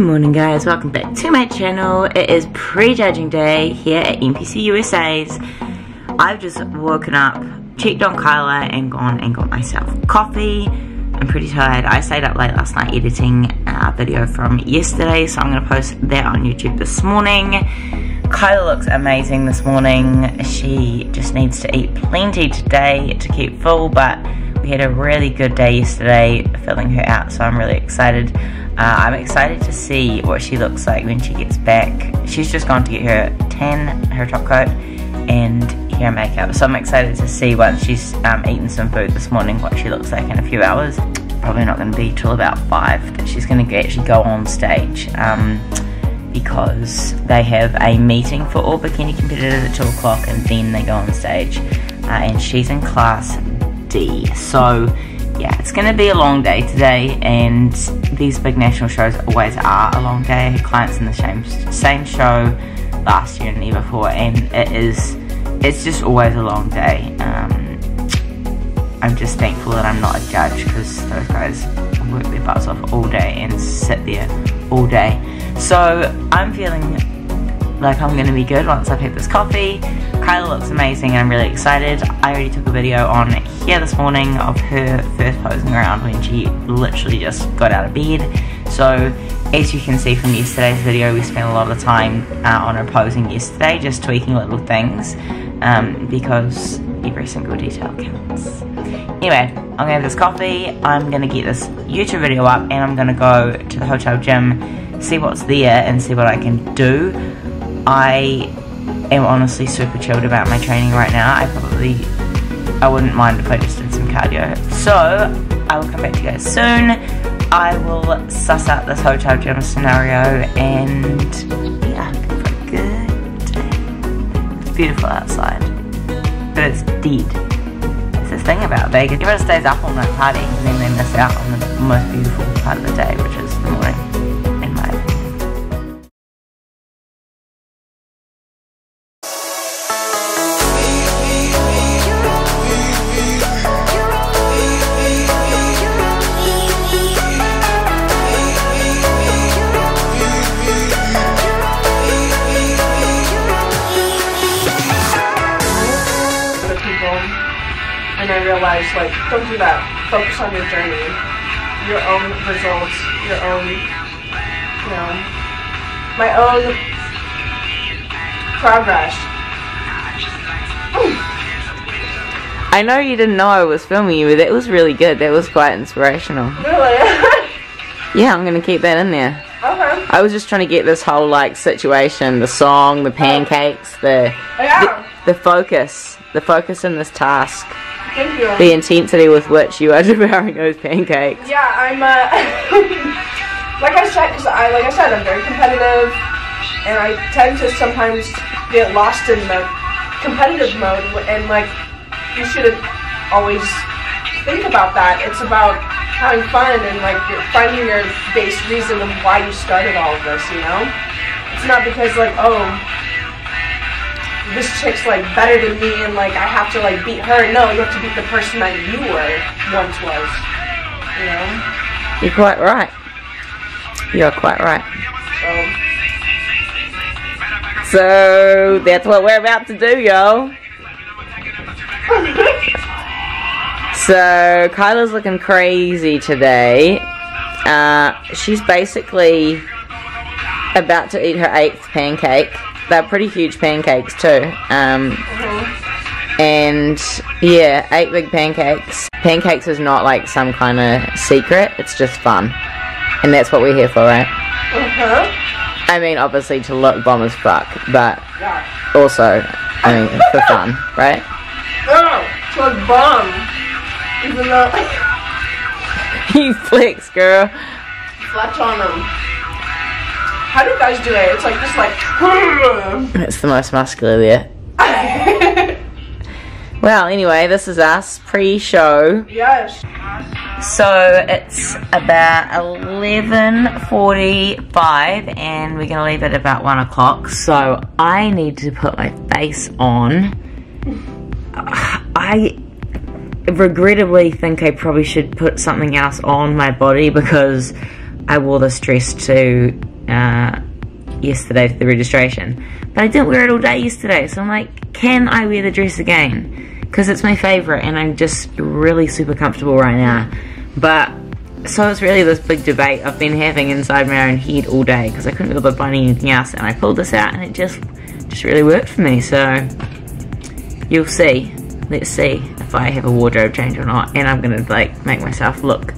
morning guys, welcome back to my channel. It is prejudging day here at NPC USA's. I've just woken up, checked on Kyla and gone and got myself coffee. I'm pretty tired. I stayed up late last night editing a video from yesterday so I'm going to post that on YouTube this morning. Kyla looks amazing this morning. She just needs to eat plenty today to keep full but we had a really good day yesterday filling her out so I'm really excited. Uh, I'm excited to see what she looks like when she gets back. She's just gone to get her tan, her top coat, and hair makeup. So I'm excited to see once she's um, eaten some food this morning what she looks like in a few hours. Probably not going to be till about 5 that she's going to actually go on stage. Um, because they have a meeting for all bikini competitors at 2 o'clock and then they go on stage. Uh, and she's in class D. So yeah, it's going to be a long day today, and these big national shows always are a long day. Clients in the same same show last year and the year before, and it is it's just always a long day. Um, I'm just thankful that I'm not a judge because those guys work their butts off all day and sit there all day. So I'm feeling like I'm going to be good once I've had this coffee. Kyla looks amazing and I'm really excited. I already took a video on here this morning of her first posing around when she literally just got out of bed. So as you can see from yesterday's video, we spent a lot of time uh, on her posing yesterday, just tweaking little things um, because every single detail counts. Anyway, I'm gonna have this coffee, I'm gonna get this YouTube video up and I'm gonna go to the hotel gym, see what's there and see what I can do. I am honestly super chilled about my training right now. I probably, I wouldn't mind if I just did some cardio. So, I will come back to you guys soon. I will suss out this hotel gym scenario and yeah, a good day. It's beautiful outside, but it's dead. It's this thing about Vegas. Everyone stays up all night partying and then they miss out on the most beautiful part of the day, which is the morning. My own progress. I know you didn't know I was filming you, but that was really good. That was quite inspirational. Really? yeah, I'm gonna keep that in there. Okay. I was just trying to get this whole like situation, the song, the pancakes, the yeah. the, the focus, the focus in this task. Thank you. The intensity with which you are devouring those pancakes. Yeah, I'm, uh, like I said, cause I, like I said, I'm very competitive, and I tend to sometimes get lost in the competitive mode, and like, you shouldn't always think about that. It's about having fun and like finding your base reason of why you started all of this, you know? It's not because like, oh, this chick's like better than me and like I have to like beat her. No, you have to beat the person that you were once was. You know? You're quite right. You're quite right. So So that's what we're about to do, y'all. So Kyla's looking crazy today. Uh, she's basically about to eat her eighth pancake. They're pretty huge pancakes too. Um, and yeah, eight big pancakes. Pancakes is not like some kind of secret. It's just fun, and that's what we're here for, right? uh-huh. I mean, obviously to look bomb as fuck, but Yeah. also, I mean, for fun, right? Oh, so it's bomb. Even though you flex, girl. flex on them. How do you guys do it? It's like just like It's the most muscular there. Well, anyway, this is us pre-show. Yes. So it's about 11.45 and we're going to leave at about 1 o'clock. So I need to put my face on. I regrettably think I probably should put something else on my body because I wore this dress to uh, yesterday for the registration. But I didn't wear it all day yesterday, so I'm like, can I wear the dress again? Because it's my favourite and I'm just really super comfortable right now. But, so it's really this big debate I've been having inside my own head all day because I couldn't bother finding anything else and I pulled this out and it just, just really worked for me. So, you'll see. Let's see if I have a wardrobe change or not. And I'm gonna like make myself look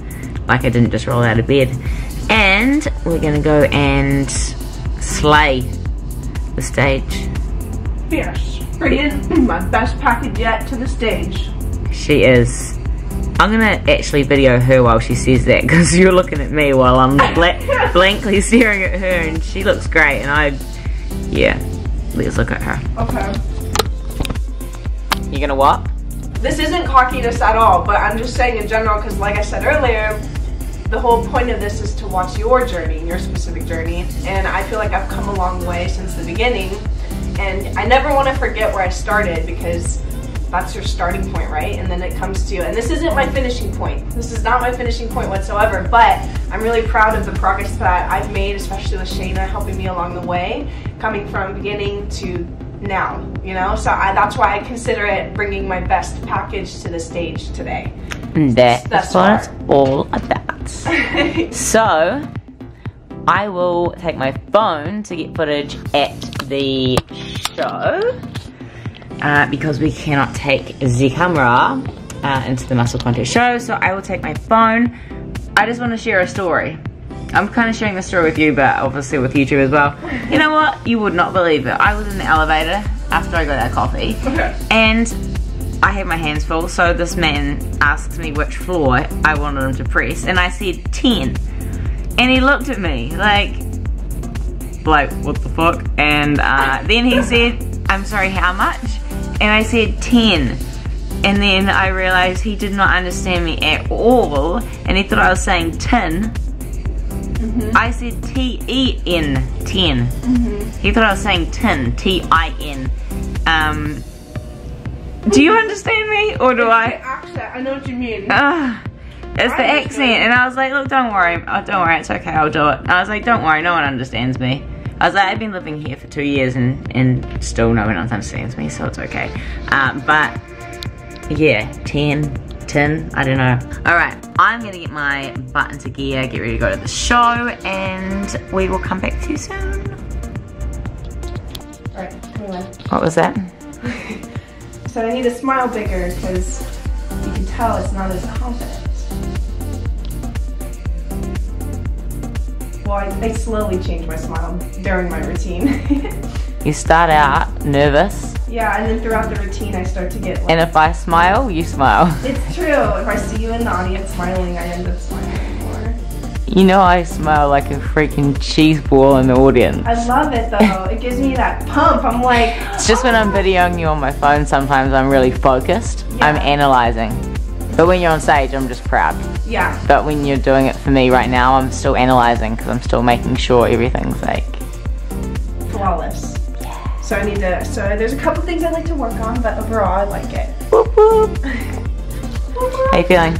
like I didn't just roll out of bed. And we're gonna go and slay the stage. Yes. Bringing my best package yet to the stage. She is. I'm gonna actually video her while she says that because you're looking at me while I'm bla blankly staring at her and she looks great and I, yeah, let's look at her. Okay. You gonna what? This isn't cockiness at all, but I'm just saying in general because like I said earlier, the whole point of this is to watch your journey, your specific journey, and I feel like I've come a long way since the beginning, and I never want to forget where I started because that's your starting point, right? And then it comes to, and this isn't my finishing point. This is not my finishing point whatsoever, but I'm really proud of the progress that I've made, especially with Sheena helping me along the way, coming from beginning to now, you know? So I, that's why I consider it bringing my best package to the stage today. That's, That's what it's all about. so, I will take my phone to get footage at the show uh, because we cannot take the camera uh, into the Muscle Contest show. So, I will take my phone. I just want to share a story. I'm kind of sharing the story with you, but obviously with YouTube as well. You know what? You would not believe it. I was in the elevator after I got our coffee, Okay. and I had my hands full, so this man asked me which floor I wanted him to press, and I said 10. And he looked at me like, like, what the fuck? And uh, then he said, I'm sorry, how much? And I said 10. And then I realized he did not understand me at all, and he thought I was saying tin. I said T-E-N, 10. He thought I was saying tin, T-I-N. Um, do you understand me, or do The I? accent, I know what you mean. Ah, it's the accent, understand. and I was like, look, don't worry, oh, don't worry, it's okay, I'll do it. I was like, don't worry, no one understands me. I was like, I've been living here for two years, and and still no one understands me, so it's okay. Um, but yeah, 10, 10, I don't know. All right, I'm gonna get my butt into gear, get ready to go to the show, and we will come back to you soon. Alright, anyway. What was that? So I need to smile bigger because you can tell it's not as confident. Well, I, I slowly change my smile during my routine. You start out nervous, yeah, and then throughout the routine, I start to get like. and if I smile, you smile. it's true. If I see you in the audience smiling, I end up smiling. You know I smile like a freaking cheese ball in the audience. I love it though. it gives me that pump. I'm like. It's just when I'm oh. videoing you on my phone, sometimes I'm really focused. I'm analyzing. But when you're on stage, I'm just proud. Yeah. But when you're doing it for me right now, I'm still analyzing because I'm still making sure everything's like. Flawless. Yeah. So I need to. So there's a couple things I'd like to work on, but overall, I like it. Whoop, whoop. How you feeling?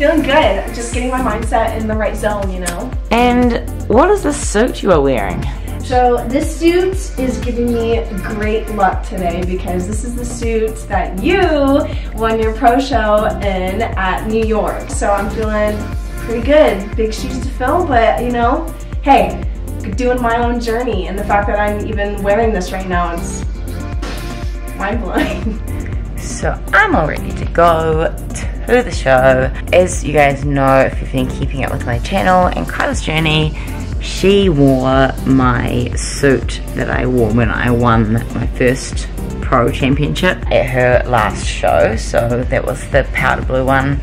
Feeling good. Just getting my mindset in the right zone, you know. And what is the suit you are wearing? So this suit is giving me great luck today because this is the suit that you won your pro show in at New York. So I'm feeling pretty good. Big shoes to fill, but you know, hey, doing my own journey and the fact that I'm even wearing this right now, it's mind blowing. So I'm all ready to go to the show. As you guys know, if you've been keeping up with my channel and Kyla's journey, she wore my suit that I wore when I won my first pro championship at her last show. So that was the powder blue one.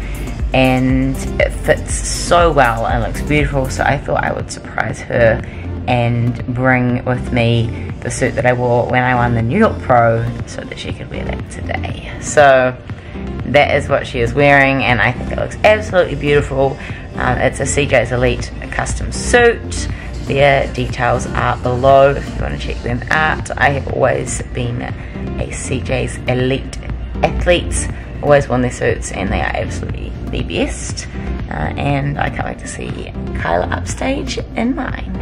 And it fits so well and looks beautiful. So I thought I would surprise her and bring with me the suit that I wore when I won the New York Pro so that she could wear that today. So that is what she is wearing and I think it looks absolutely beautiful. Um, it's a CJ's Elite custom suit. Their details are below if you want to check them out. I have always been a CJ's Elite athlete, always worn their suits and they are absolutely the best. Uh, and I can't wait to see Kyla upstage in mine.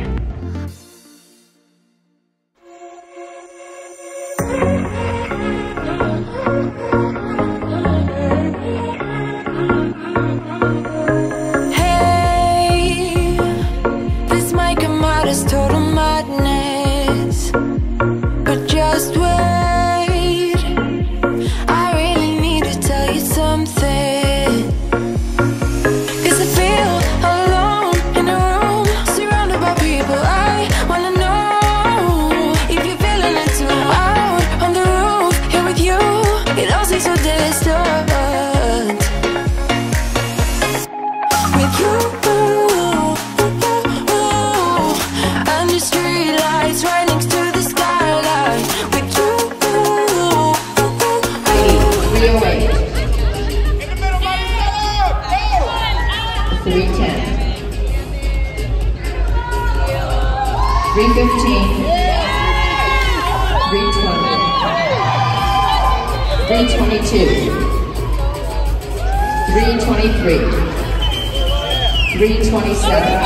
323, 327,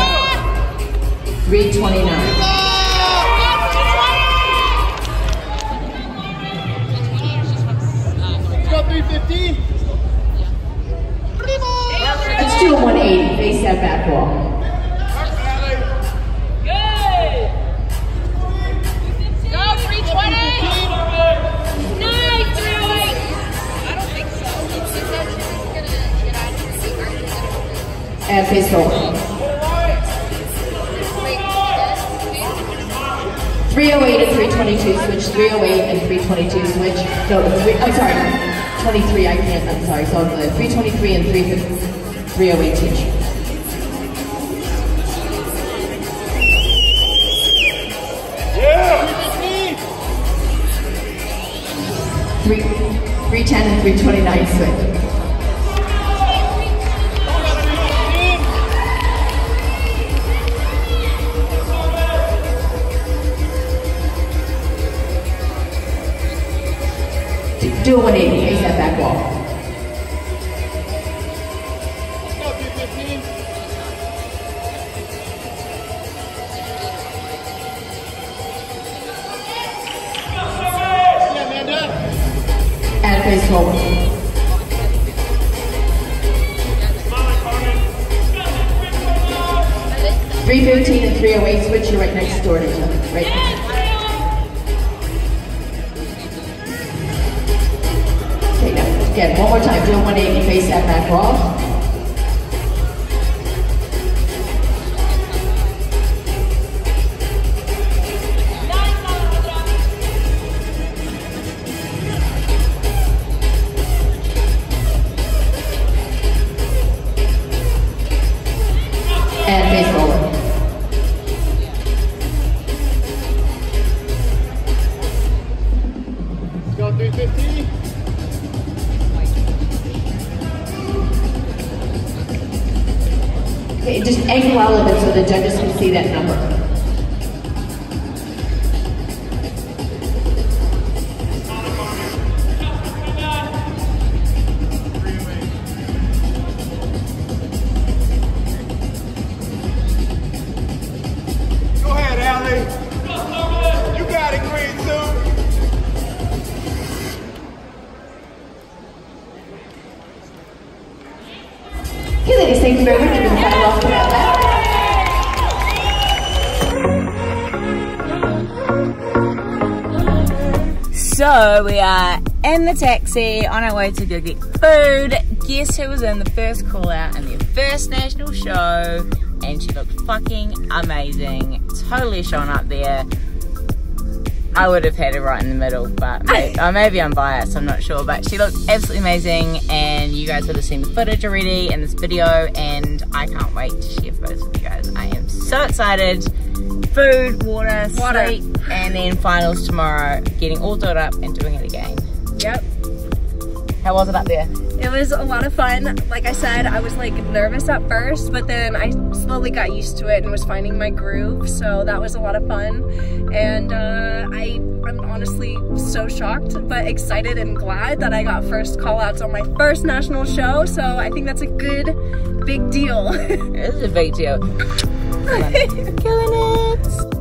329. Let's do a 180, face that back wall. Forward. 308 and 322 switch, 308 and 322 switch. No, three, I'm sorry, 23, I can't, I'm sorry. So the 323 and 308 switch. Three, 310 and 329 switch. Do a 180, face that back wall. And face forward. Three fifteen and three oh eight, switch you right next door to each other, right? Again, one more time, do a one eighty, face that back wall. And face forward. So we are in the taxi on our way to go get food. Guess who was in the first call out in their first national show? And she looked fucking amazing. Totally showing up there. I would have had her right in the middle, but maybe, or uh, maybe I'm biased, I'm not sure. But she looked absolutely amazing, and you guys would have seen the footage already in this video, and I can't wait to share photos with you guys. I am so excited. Food, water, Water. sleep, and then finals tomorrow. Getting all dolled up and doing it again. Yep. How was it up there? It was a lot of fun. Like I said, I was like nervous at first, but then I slowly got used to it and was finding my groove. So that was a lot of fun. And uh, I, I'm honestly so shocked, but excited and glad that I got first call outs on my first national show. So I think that's a good, big deal. It is a big deal. Killing it.